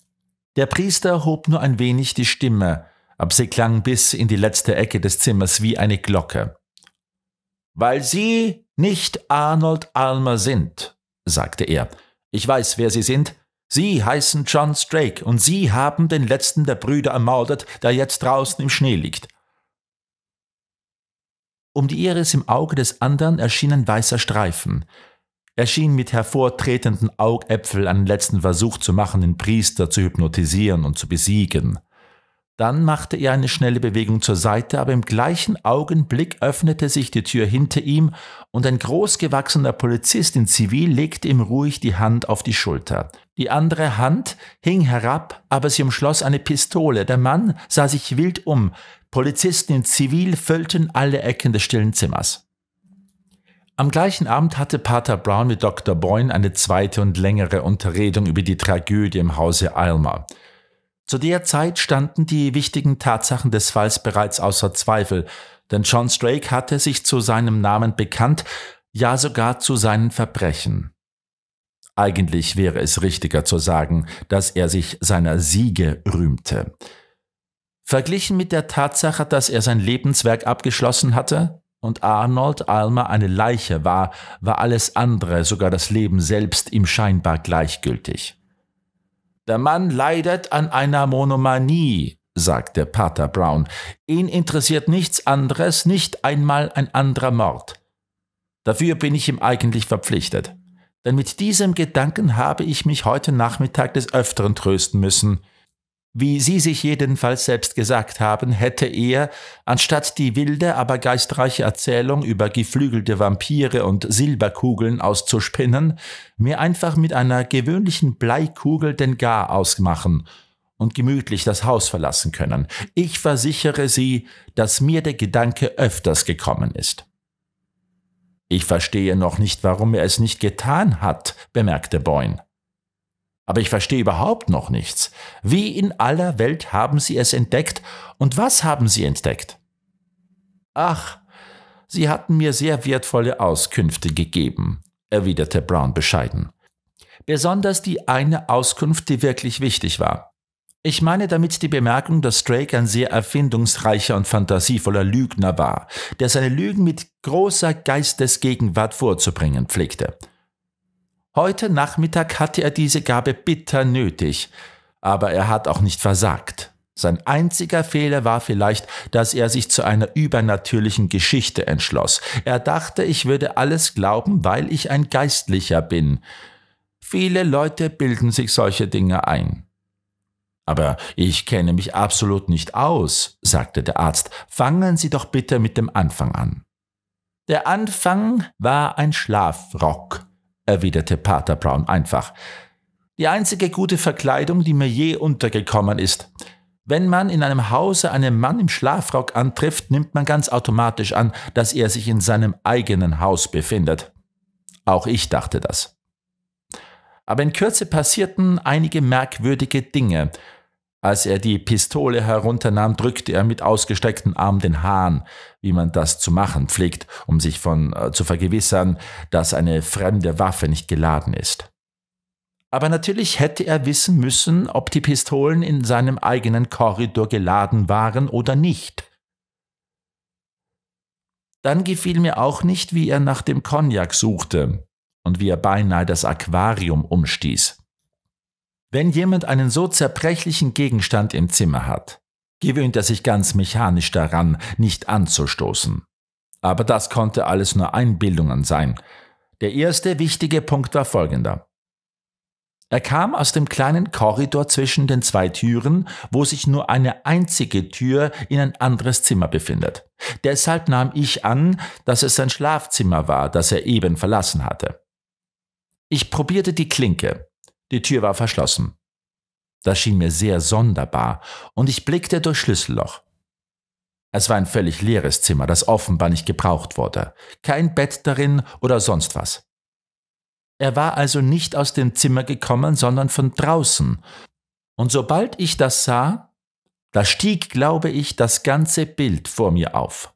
Der Priester hob nur ein wenig die Stimme, aber sie klang bis in die letzte Ecke des Zimmers wie eine Glocke. Weil Sie nicht Arnold Almer sind, sagte er. Ich weiß, wer Sie sind. Sie heißen John Strake und Sie haben den letzten der Brüder ermordet, der jetzt draußen im Schnee liegt. Um die Iris im Auge des anderen erschien ein weißer Streifen. Er schien mit hervortretenden Augäpfel einen letzten Versuch zu machen, den Priester zu hypnotisieren und zu besiegen. Dann machte er eine schnelle Bewegung zur Seite, aber im gleichen Augenblick öffnete sich die Tür hinter ihm und ein großgewachsener Polizist in Zivil legte ihm ruhig die Hand auf die Schulter. Die andere Hand hing herab, aber sie umschloss eine Pistole. Der Mann sah sich wild um. Polizisten in Zivil füllten alle Ecken des stillen Zimmers. Am gleichen Abend hatte Pater Brown mit Dr. Boyne eine zweite und längere Unterredung über die Tragödie im Hause Alma. Zu der Zeit standen die wichtigen Tatsachen des Falls bereits außer Zweifel, denn John Strake hatte sich zu seinem Namen bekannt, ja sogar zu seinen Verbrechen. Eigentlich wäre es richtiger zu sagen, dass er sich seiner Siege rühmte. Verglichen mit der Tatsache, dass er sein Lebenswerk abgeschlossen hatte und Arnold Alma eine Leiche war, war alles andere, sogar das Leben selbst, ihm scheinbar gleichgültig. Der Mann leidet an einer Monomanie, sagte Pater Brown. Ihn interessiert nichts anderes, nicht einmal ein anderer Mord. Dafür bin ich ihm eigentlich verpflichtet. Denn mit diesem Gedanken habe ich mich heute Nachmittag des Öfteren trösten müssen. Wie Sie sich jedenfalls selbst gesagt haben, hätte er, anstatt die wilde, aber geistreiche Erzählung über geflügelte Vampire und Silberkugeln auszuspinnen, mir einfach mit einer gewöhnlichen Bleikugel den Gar ausmachen und gemütlich das Haus verlassen können. Ich versichere Sie, dass mir der Gedanke öfters gekommen ist. Ich verstehe noch nicht, warum er es nicht getan hat, bemerkte Boyne. Aber ich verstehe überhaupt noch nichts. Wie in aller Welt haben Sie es entdeckt und was haben Sie entdeckt? Ach, Sie hatten mir sehr wertvolle Auskünfte gegeben, erwiderte Brown bescheiden. Besonders die eine Auskunft, die wirklich wichtig war. Ich meine damit die Bemerkung, dass Drake ein sehr erfindungsreicher und fantasievoller Lügner war, der seine Lügen mit großer Geistesgegenwart vorzubringen pflegte. Heute Nachmittag hatte er diese Gabe bitter nötig, aber er hat auch nicht versagt. Sein einziger Fehler war vielleicht, dass er sich zu einer übernatürlichen Geschichte entschloss. Er dachte, ich würde alles glauben, weil ich ein Geistlicher bin. Viele Leute bilden sich solche Dinge ein. Aber ich kenne mich absolut nicht aus, sagte der Arzt. Fangen Sie doch bitte mit dem Anfang an. Der Anfang war ein Schlafrock, erwiderte Pater Brown einfach. Die einzige gute Verkleidung, die mir je untergekommen ist. Wenn man in einem Hause einen Mann im Schlafrock antrifft, nimmt man ganz automatisch an, dass er sich in seinem eigenen Haus befindet. Auch ich dachte das. Aber in Kürze passierten einige merkwürdige Dinge, als er die Pistole herunternahm, drückte er mit ausgestrecktem Arm den Hahn, wie man das zu machen pflegt, um sich von äh, zu vergewissern, dass eine fremde Waffe nicht geladen ist. Aber natürlich hätte er wissen müssen, ob die Pistolen in seinem eigenen Korridor geladen waren oder nicht. Dann gefiel mir auch nicht, wie er nach dem Cognac suchte und wie er beinahe das Aquarium umstieß. Wenn jemand einen so zerbrechlichen Gegenstand im Zimmer hat, gewöhnt er sich ganz mechanisch daran, nicht anzustoßen. Aber das konnte alles nur Einbildungen sein. Der erste wichtige Punkt war folgender. Er kam aus dem kleinen Korridor zwischen den zwei Türen, wo sich nur eine einzige Tür in ein anderes Zimmer befindet. Deshalb nahm ich an, dass es sein Schlafzimmer war, das er eben verlassen hatte. Ich probierte die Klinke. Die Tür war verschlossen. Das schien mir sehr sonderbar, und ich blickte durch Schlüsselloch. Es war ein völlig leeres Zimmer, das offenbar nicht gebraucht wurde. Kein Bett darin oder sonst was. Er war also nicht aus dem Zimmer gekommen, sondern von draußen. Und sobald ich das sah, da stieg, glaube ich, das ganze Bild vor mir auf.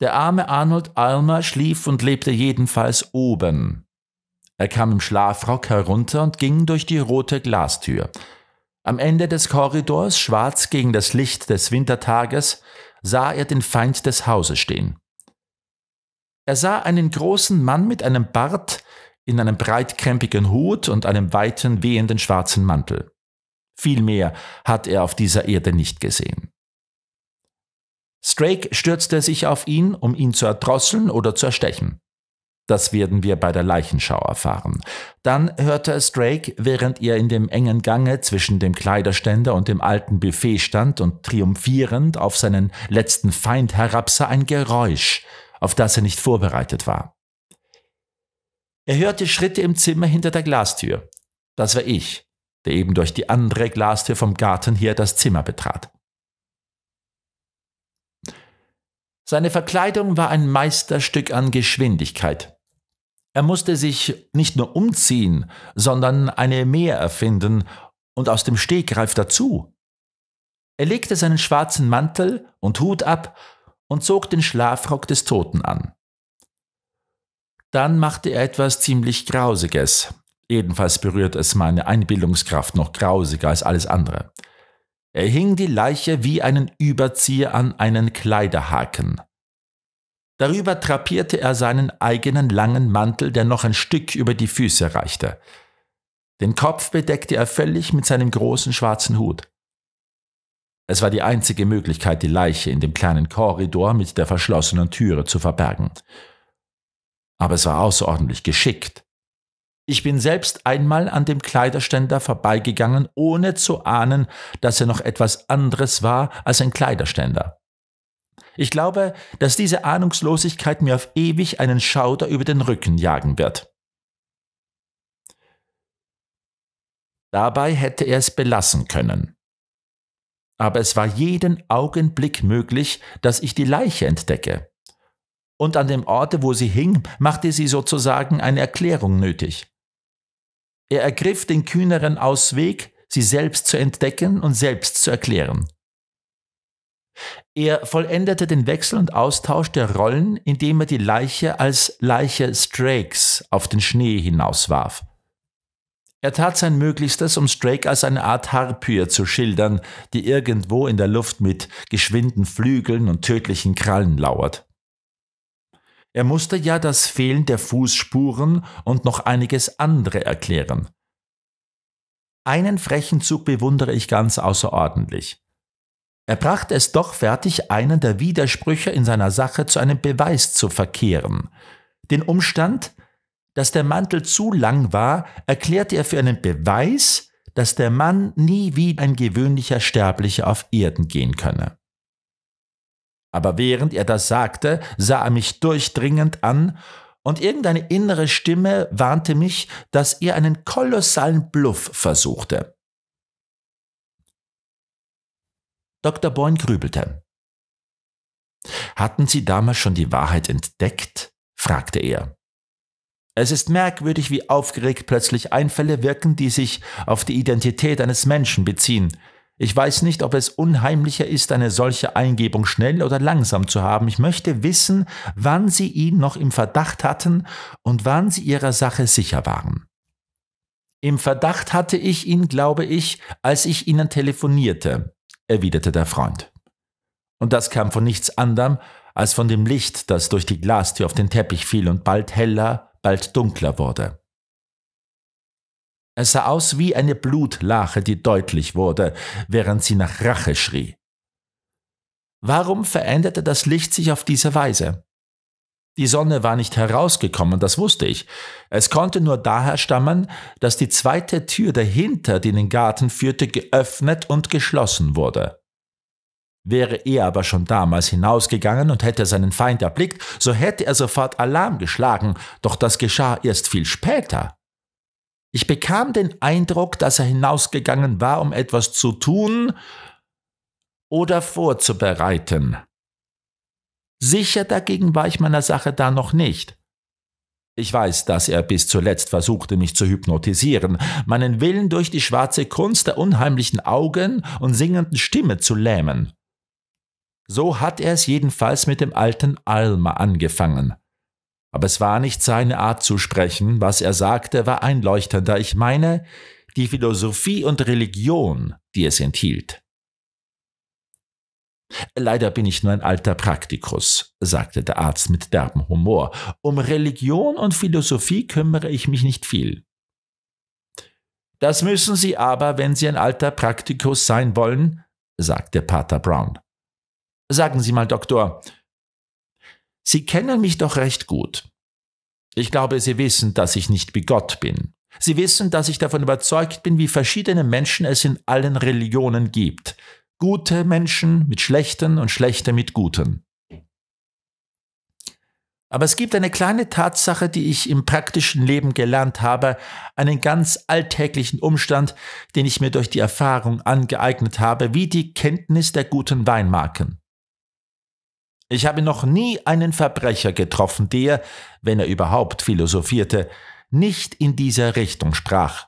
Der arme Arnold Almer schlief und lebte jedenfalls oben. Er kam im Schlafrock herunter und ging durch die rote Glastür. Am Ende des Korridors, schwarz gegen das Licht des Wintertages, sah er den Feind des Hauses stehen. Er sah einen großen Mann mit einem Bart, in einem breitkrempigen Hut und einem weiten, wehenden schwarzen Mantel. Viel mehr hat er auf dieser Erde nicht gesehen. Strake stürzte sich auf ihn, um ihn zu erdrosseln oder zu erstechen. Das werden wir bei der Leichenschau erfahren. Dann hörte es Drake, während er in dem engen Gange zwischen dem Kleiderständer und dem alten Buffet stand und triumphierend auf seinen letzten Feind herabsah, ein Geräusch, auf das er nicht vorbereitet war. Er hörte Schritte im Zimmer hinter der Glastür. Das war ich, der eben durch die andere Glastür vom Garten her das Zimmer betrat. Seine Verkleidung war ein Meisterstück an Geschwindigkeit. Er musste sich nicht nur umziehen, sondern eine mehr erfinden und aus dem Stegreif dazu. Er legte seinen schwarzen Mantel und Hut ab und zog den Schlafrock des Toten an. Dann machte er etwas ziemlich Grausiges. Jedenfalls berührt es meine Einbildungskraft noch grausiger als alles andere. Er hing die Leiche wie einen Überzieher an einen Kleiderhaken. Darüber drapierte er seinen eigenen langen Mantel, der noch ein Stück über die Füße reichte. Den Kopf bedeckte er völlig mit seinem großen schwarzen Hut. Es war die einzige Möglichkeit, die Leiche in dem kleinen Korridor mit der verschlossenen Türe zu verbergen. Aber es war außerordentlich geschickt. Ich bin selbst einmal an dem Kleiderständer vorbeigegangen, ohne zu ahnen, dass er noch etwas anderes war als ein Kleiderständer. Ich glaube, dass diese Ahnungslosigkeit mir auf ewig einen Schauder über den Rücken jagen wird. Dabei hätte er es belassen können aber es war jeden Augenblick möglich, dass ich die Leiche entdecke. Und an dem Orte, wo sie hing, machte sie sozusagen eine Erklärung nötig. Er ergriff den kühneren Ausweg, sie selbst zu entdecken und selbst zu erklären. Er vollendete den Wechsel und Austausch der Rollen, indem er die Leiche als Leiche Strakes auf den Schnee hinauswarf. Er tat sein Möglichstes, um Strake als eine Art Harpyie zu schildern, die irgendwo in der Luft mit geschwinden Flügeln und tödlichen Krallen lauert. Er musste ja das Fehlen der Fußspuren und noch einiges andere erklären. Einen frechen Zug bewundere ich ganz außerordentlich. Er brachte es doch fertig, einen der Widersprüche in seiner Sache zu einem Beweis zu verkehren. Den Umstand, dass der Mantel zu lang war, erklärte er für einen Beweis, dass der Mann nie wie ein gewöhnlicher Sterblicher auf Erden gehen könne. Aber während er das sagte, sah er mich durchdringend an, und irgendeine innere Stimme warnte mich, dass er einen kolossalen Bluff versuchte. Dr. Boyne grübelte. Hatten Sie damals schon die Wahrheit entdeckt? fragte er. Es ist merkwürdig, wie aufgeregt plötzlich Einfälle wirken, die sich auf die Identität eines Menschen beziehen. Ich weiß nicht, ob es unheimlicher ist, eine solche Eingebung schnell oder langsam zu haben. Ich möchte wissen, wann Sie ihn noch im Verdacht hatten und wann Sie Ihrer Sache sicher waren. Im Verdacht hatte ich ihn, glaube ich, als ich Ihnen telefonierte, erwiderte der Freund. Und das kam von nichts anderem als von dem Licht, das durch die Glastür auf den Teppich fiel und bald heller, bald dunkler wurde. Es sah aus wie eine Blutlache, die deutlich wurde, während sie nach Rache schrie. Warum veränderte das Licht sich auf diese Weise? Die Sonne war nicht herausgekommen, das wusste ich. Es konnte nur daher stammen, dass die zweite Tür dahinter, die in den Garten führte, geöffnet und geschlossen wurde. Wäre er aber schon damals hinausgegangen und hätte seinen Feind erblickt, so hätte er sofort Alarm geschlagen, doch das geschah erst viel später. Ich bekam den Eindruck, dass er hinausgegangen war, um etwas zu tun oder vorzubereiten. Sicher dagegen war ich meiner Sache da noch nicht. Ich weiß, dass er bis zuletzt versuchte, mich zu hypnotisieren, meinen Willen durch die schwarze Kunst der unheimlichen Augen und singenden Stimme zu lähmen. So hat er es jedenfalls mit dem alten Alma angefangen. Aber es war nicht seine Art zu sprechen, was er sagte, war einleuchtender, ich meine die Philosophie und Religion, die es enthielt. Leider bin ich nur ein alter Praktikus, sagte der Arzt mit derbem Humor. Um Religion und Philosophie kümmere ich mich nicht viel. Das müssen Sie aber, wenn Sie ein alter Praktikus sein wollen, sagte Pater Brown. Sagen Sie mal, Doktor, Sie kennen mich doch recht gut. Ich glaube, Sie wissen, dass ich nicht wie Gott bin. Sie wissen, dass ich davon überzeugt bin, wie verschiedene Menschen es in allen Religionen gibt gute Menschen mit schlechten und schlechte mit guten. Aber es gibt eine kleine Tatsache, die ich im praktischen Leben gelernt habe, einen ganz alltäglichen Umstand, den ich mir durch die Erfahrung angeeignet habe, wie die Kenntnis der guten Weinmarken. Ich habe noch nie einen Verbrecher getroffen, der, wenn er überhaupt philosophierte, nicht in dieser Richtung sprach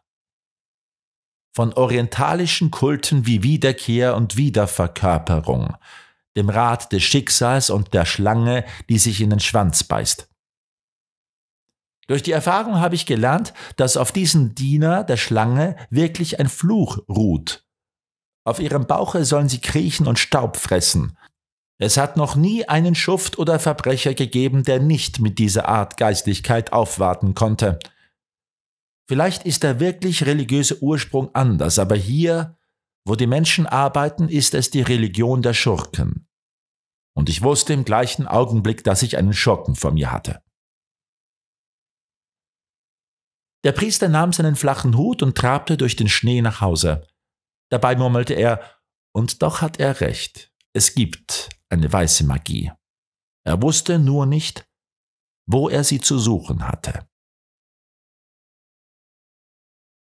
von orientalischen Kulten wie Wiederkehr und Wiederverkörperung, dem Rat des Schicksals und der Schlange, die sich in den Schwanz beißt. Durch die Erfahrung habe ich gelernt, dass auf diesen Diener der Schlange wirklich ein Fluch ruht. Auf ihrem Bauche sollen sie kriechen und Staub fressen. Es hat noch nie einen Schuft oder Verbrecher gegeben, der nicht mit dieser Art Geistlichkeit aufwarten konnte. Vielleicht ist der wirklich religiöse Ursprung anders, aber hier, wo die Menschen arbeiten, ist es die Religion der Schurken. Und ich wusste im gleichen Augenblick, dass ich einen Schurken vor mir hatte. Der Priester nahm seinen flachen Hut und trabte durch den Schnee nach Hause. Dabei murmelte er, und doch hat er recht, es gibt eine weiße Magie. Er wusste nur nicht, wo er sie zu suchen hatte.